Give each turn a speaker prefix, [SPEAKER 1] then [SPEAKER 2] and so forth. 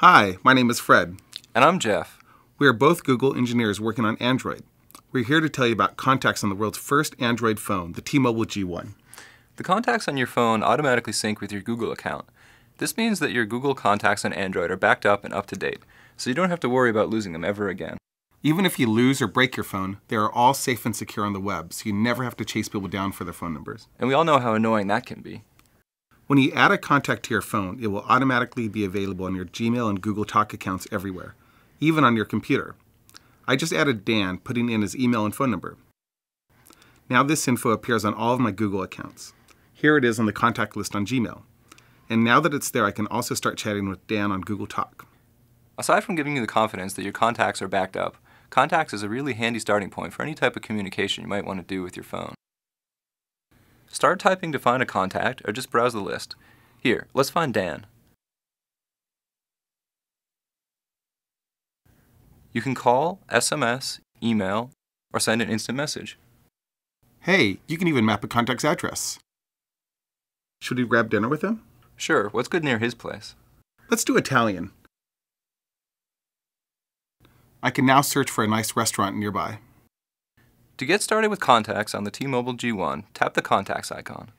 [SPEAKER 1] Hi, my name is Fred.
[SPEAKER 2] And I'm Jeff.
[SPEAKER 1] We are both Google engineers working on Android. We're here to tell you about contacts on the world's first Android phone, the T-Mobile G1.
[SPEAKER 2] The contacts on your phone automatically sync with your Google account. This means that your Google contacts on Android are backed up and up to date, so you don't have to worry about losing them ever again.
[SPEAKER 1] Even if you lose or break your phone, they are all safe and secure on the web, so you never have to chase people down for their phone numbers.
[SPEAKER 2] And we all know how annoying that can be.
[SPEAKER 1] When you add a contact to your phone, it will automatically be available on your Gmail and Google Talk accounts everywhere, even on your computer. I just added Dan, putting in his email and phone number. Now this info appears on all of my Google accounts. Here it is on the contact list on Gmail. And now that it's there, I can also start chatting with Dan on Google Talk.
[SPEAKER 2] Aside from giving you the confidence that your contacts are backed up, Contacts is a really handy starting point for any type of communication you might want to do with your phone. Start typing to find a contact or just browse the list. Here, let's find Dan. You can call, SMS, email, or send an instant message.
[SPEAKER 1] Hey, you can even map a contact's address. Should we grab dinner with him?
[SPEAKER 2] Sure, what's good near his place?
[SPEAKER 1] Let's do Italian. I can now search for a nice restaurant nearby.
[SPEAKER 2] To get started with contacts on the T-Mobile G1, tap the Contacts icon.